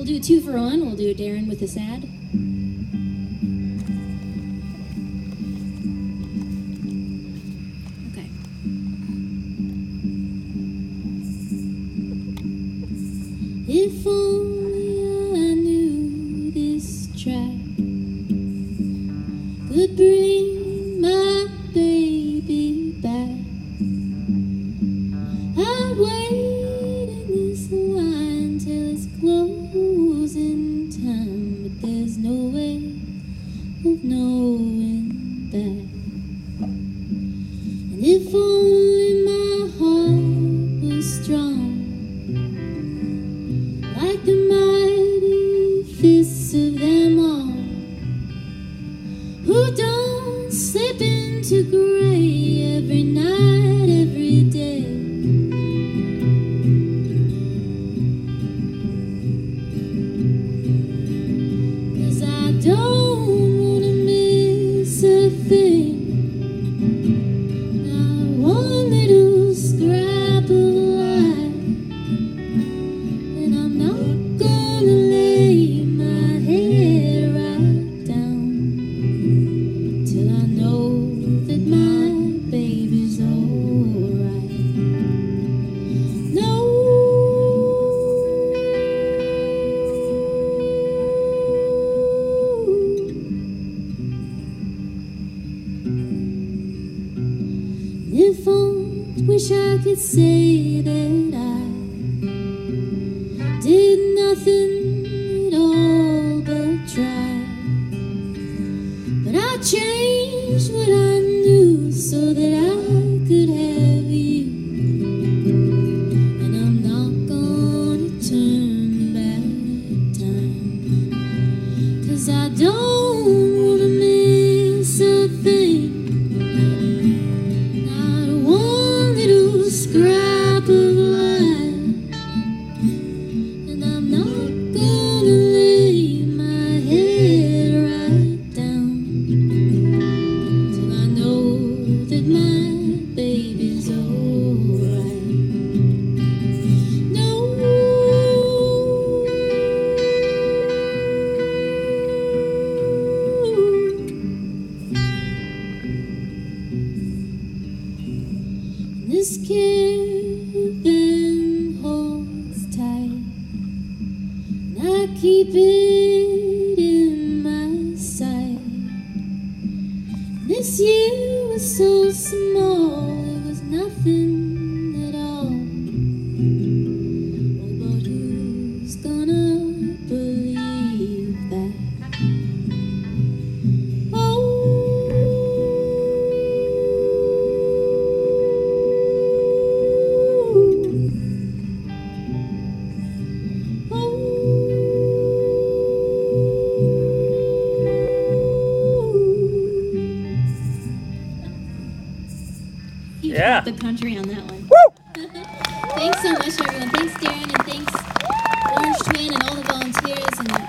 We'll do two for one. We'll do a Darren with the sad. If wish I could say that I did nothing at all but try. But I changed what I knew so that I could have you. And I'm not gonna turn back time. Cause I don't This caravan holds tight, and I keep it in my sight. This year was so small, yeah. the country on that one. thanks so much, everyone. Thanks, Darren, and thanks Orange Twin and all the volunteers and